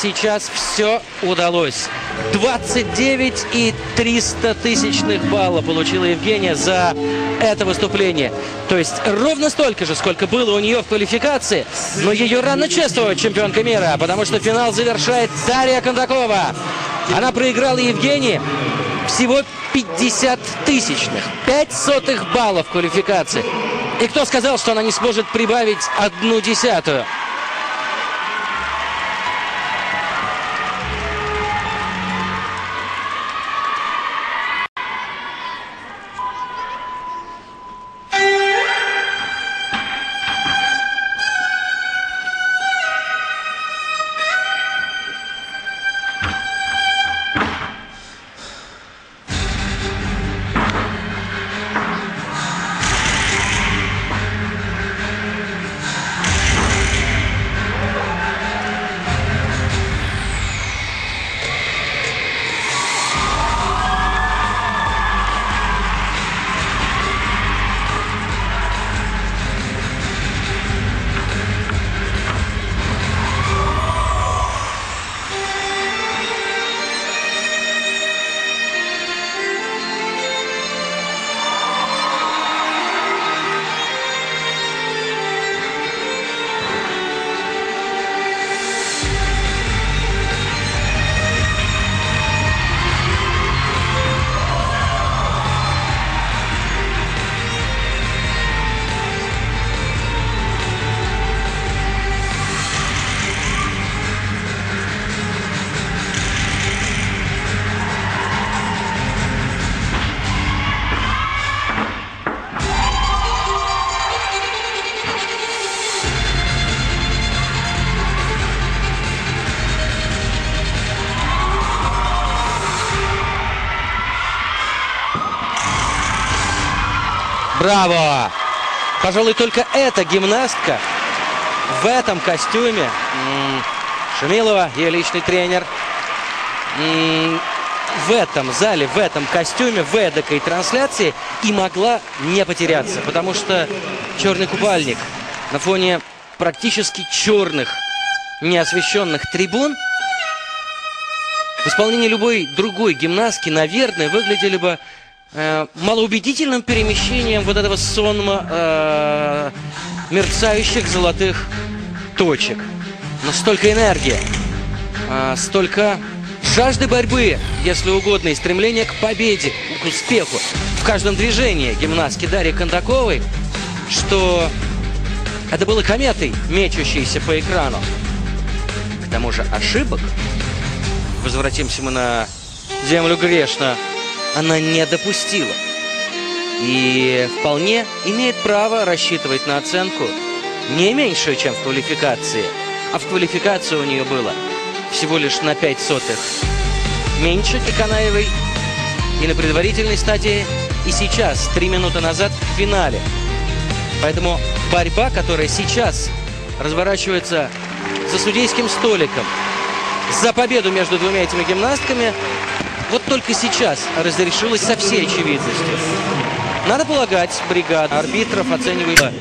сейчас все удалось. 29 и 300 тысячных балла получила Евгения за это выступление. То есть ровно столько же, сколько было у нее в квалификации. Но ее рано чествовать чемпионка мира, потому что финал завершает Дарья Кондакова. Она проиграла Евгении всего 50 тысячных. 5 сотых баллов квалификации. И кто сказал, что она не сможет прибавить одну десятую? Браво! Пожалуй, только эта гимнастка в этом костюме. Шумилова, ее личный тренер. В этом зале, в этом костюме, в эдакой трансляции и могла не потеряться. Потому что черный купальник на фоне практически черных, неосвещенных трибун в исполнении любой другой гимнастки, наверное, выглядели бы э, малоубедительным перемещением вот этого сонма э, мерцающих золотых точек. Но столько энергии, э, столько жажды борьбы, если угодно, и стремления к победе, к успеху в каждом движении гимнастки Дарьи Кондаковой, что это было кометой, мечущейся по экрану. К тому же ошибок, возвратимся мы на землю грешно, она не допустила. И вполне имеет право рассчитывать на оценку не меньшую, чем в квалификации. А в квалификации у нее было всего лишь на 5 сотых меньше Киканаевой и на предварительной стадии, и сейчас, три минуты назад, в финале. Поэтому борьба, которая сейчас разворачивается за судейским столиком, за победу между двумя этими гимнастками, вот только сейчас разрешилось со всей очевидностью. Надо полагать, бригада арбитров оценивает